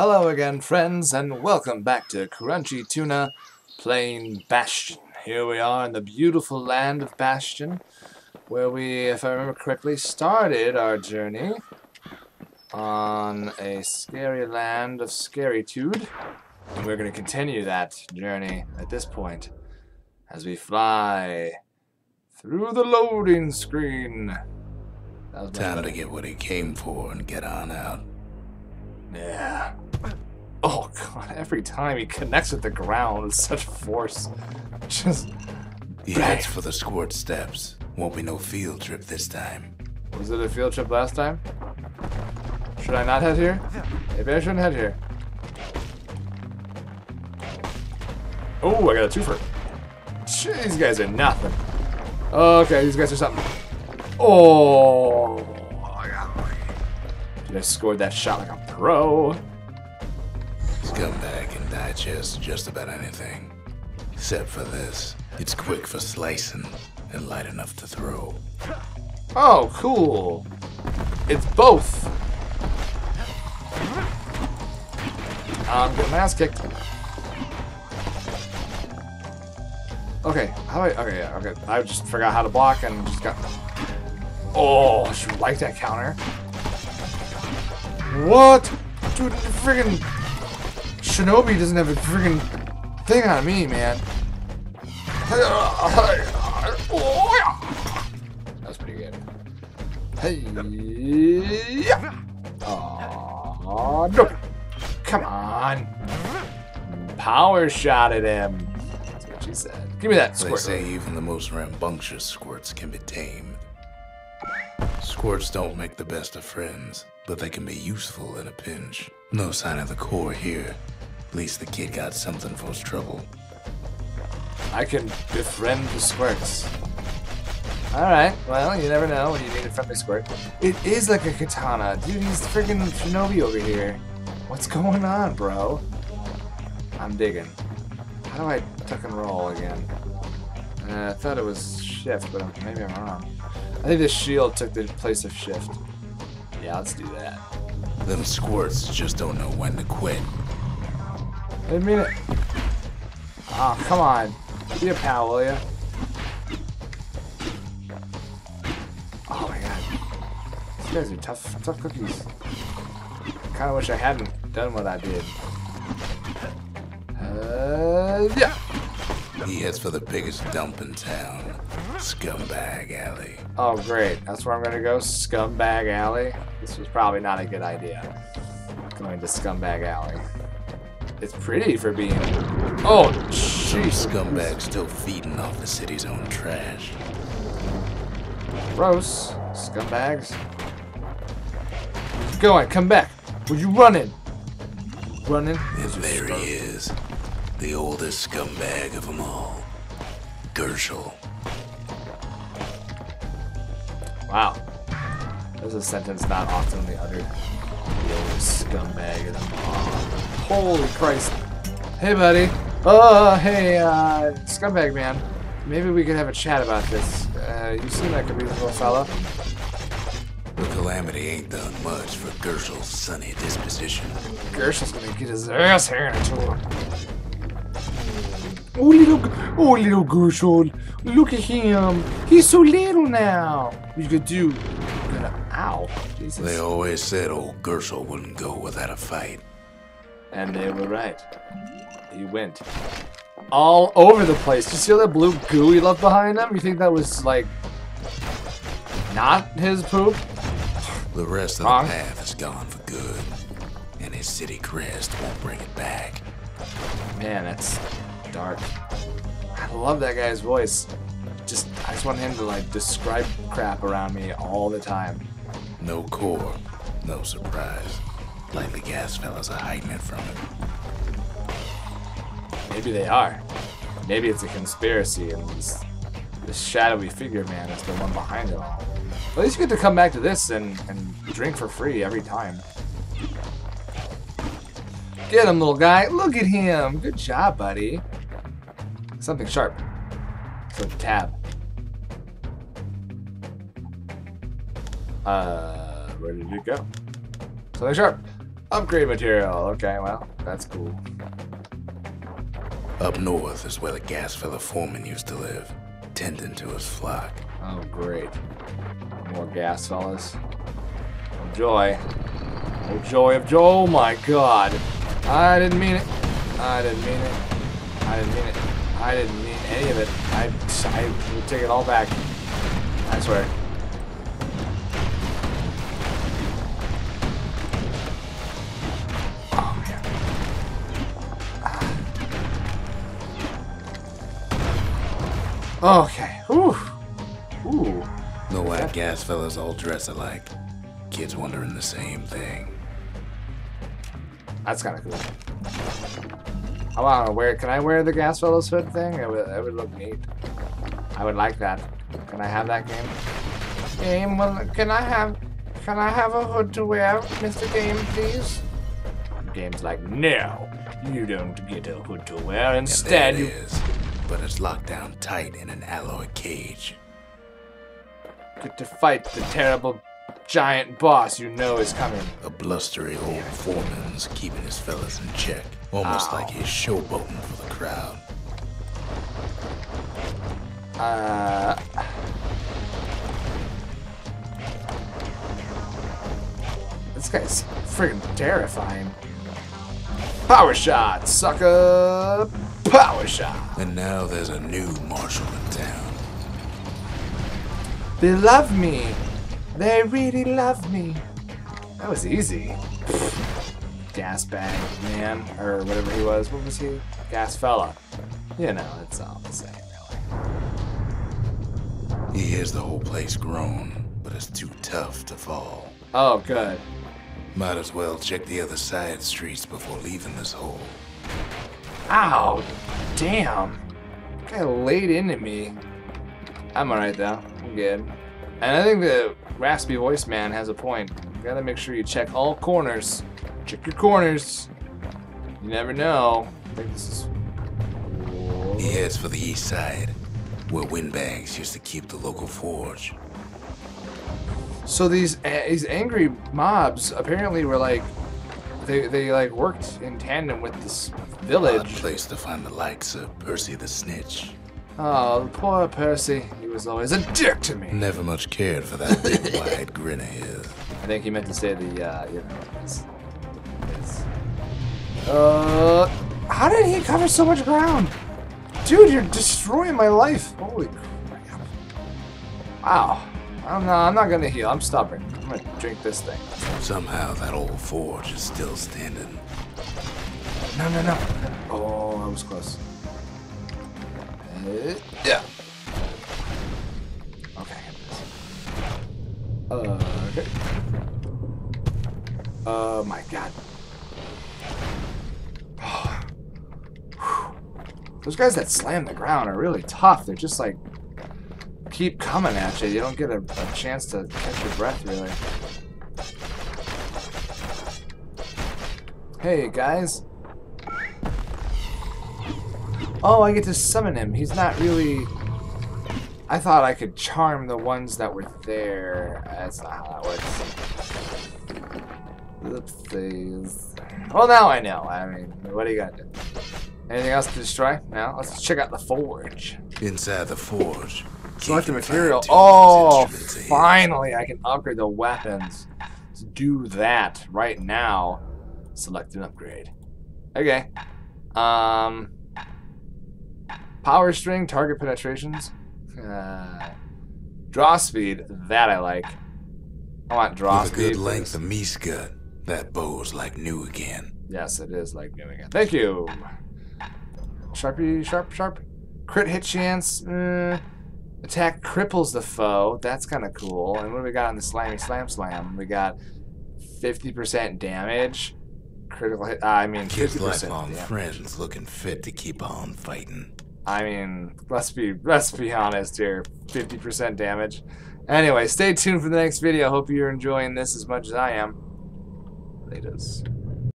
Hello again, friends, and welcome back to Crunchy Tuna playing Bastion. Here we are in the beautiful land of Bastion, where we, if I remember correctly, started our journey on a scary land of Scarytude. And we're going to continue that journey at this point as we fly through the loading screen. Time to get what he came for and get on out. Yeah. Oh god, every time he connects with the ground with such force. Just He Bang. heads for the squirt steps. Won't be no field trip this time. was it a field trip last time? Should I not head here? Maybe I shouldn't head here. Oh, I got a twofer. Shit, these guys are nothing. Okay, these guys are something. Oh, I got lucky. Dude, I scored that shot like a pro. Scumbag can digest just about anything. Except for this. It's quick for slicing and light enough to throw. Oh, cool. It's both. I'm getting ass kicked. Okay, how do I? Okay, yeah, okay. I just forgot how to block and just got. Oh, I should like that counter. What? Dude, friggin' Shinobi doesn't have a friggin' thing on me, man. That's pretty good. Hey, yeah. Aw, no. Come on. Power shot at him. That's what she said. Give me that They say even the most rambunctious squirts can be tamed. Squirts don't make the best of friends, but they can be useful in a pinch. No sign of the core here. At least the kid got something for his trouble. I can befriend the squirts. Alright, well, you never know when you need a friendly squirt. It is like a katana. Dude, he's freaking shinobi over here. What's going on, bro? I'm digging. How do I tuck and roll again? Uh, I thought it was shift, but maybe I'm wrong. I think the shield took the place of shift. Yeah, let's do that. Them squirts just don't know when to quit. I didn't mean it. Oh, come on. Be a pal, will ya? Oh my god. These guys are tough, tough cookies. I kinda wish I hadn't done what I did. Uh, yeah. He heads for the biggest dump in town, Scumbag Alley. Oh, great. That's where I'm gonna go? Scumbag Alley? This was probably not a good idea. Going to Scumbag Alley. It's pretty for being... Oh, jeez. scumbag still feeding off the city's own trash. Gross. Scumbags. Go on, come back. Were you running? Running? And there he is, the oldest scumbag of them all, Gershel. Wow. There's a sentence not oftenly uttered. The oldest scumbag of them all. Holy Christ. Hey, buddy. Oh, hey, uh, scumbag man. Maybe we could have a chat about this. Uh, you seem like a reasonable fella. The calamity ain't done much for Gershel's sunny disposition. Gershel's gonna get his ass handed to him. Oh, little, oh, little Gershel. Look at him. He's so little now. What you gonna do? You gonna, ow. Jesus. They always said old Gershel wouldn't go without a fight. And they were right. He went all over the place. Did you see all that blue goo he left behind him? You think that was like not his poop? The rest of the path is gone for good, and his city crest won't bring it back. Man, that's dark. I love that guy's voice. Just I just want him to like describe crap around me all the time. No core, no surprise. Likely gas fellas are hiding it from him. Maybe they are. Maybe it's a conspiracy and this, this shadowy figure man is the one behind it all. At least you get to come back to this and, and drink for free every time. Get him, little guy. Look at him. Good job, buddy. Something sharp. So tab. Uh, where did it go? Something sharp. Upgrade material. Okay, well, that's cool. Up north is where the gas fella foreman used to live, tending to his flock. Oh, great. More gas, fellas. Oh, joy. Oh, joy of joy. Oh, my God. I didn't mean it. I didn't mean it. I didn't mean it. I didn't mean any of it. I, I will take it all back. I swear. Okay. Whew. Ooh. The white gas fellas all dress alike. Kids wondering the same thing. That's kind of cool. I want to wear. Can I wear the Gas Fellows hood thing? It would, it would look neat. I would like that. Can I have that game? Game, well, can I have? Can I have a hood to wear, Mr. Game, please? Game's like, no, you don't get a hood to wear. Instead, there you is, but it's locked down tight in an alloy cage. Good to fight the terrible giant boss you know is coming. A blustery old foreman's keeping his fellas in check, almost Ow. like he's showboating for the crowd. Uh. This guy's freaking terrifying. Power shot, sucker! Power shot! And now there's a new marshal in town. They love me! They really love me! That was easy. Gas bag man, or whatever he was. What was he? Gas fella. You know, it's all the same, really. He hears the whole place groan, but it's too tough to fall. Oh, good. Might as well check the other side streets before leaving this hole. Ow! Damn! Guy laid into me. I'm alright though. I'm good. And I think the raspy voice man has a point. You gotta make sure you check all corners. Check your corners. You never know. I think this is. He heads for the east side, where windbags used to keep the local forge. So these uh, these angry mobs apparently were like, they they like worked in tandem with this village. Odd village. place to find the likes of Percy the Snitch. Oh, poor Percy. He was always a dick to me. Never much cared for that big wide grin of his. I think he meant to say the, uh, you know, his, his, uh, how did he cover so much ground? Dude, you're destroying my life. Holy crap. Wow. I'm not, I'm not gonna heal. I'm stubborn. I'm gonna drink this thing. Somehow that old forge is still standing. No, no, no. Oh, that was close. Uh, yeah. Okay. Uh, okay. Oh my god. Those guys that slam the ground are really tough. They're just like keep coming at you. You don't get a, a chance to catch your breath really. Hey guys. Oh, I get to summon him. He's not really. I thought I could charm the ones that were there. That's not how that works. Oopsies. Well, now I know. I mean, what are you gonna do? Anything else to destroy? No. Let's check out the forge. Inside the forge. Select the material. Oh, his instruments ahead. finally, I can upgrade the weapons. Let's do that right now. Select an upgrade. Okay. Um. Power string, target penetrations. Uh, draw speed, that I like. I want draw With a speed. good length of Miska, that bow's like new again. Yes, it is like new again. Thank you. Sharpie, sharp, sharp. Crit hit chance. mm, attack cripples the foe. That's kind of cool. And what do we got on the slammy slam slam? We got 50% damage. Critical hit. I mean, Kid's 50% lifelong damage. friends looking fit to keep on fighting. I mean, let's be let's be honest here. 50% damage. Anyway, stay tuned for the next video. Hope you're enjoying this as much as I am. Latest.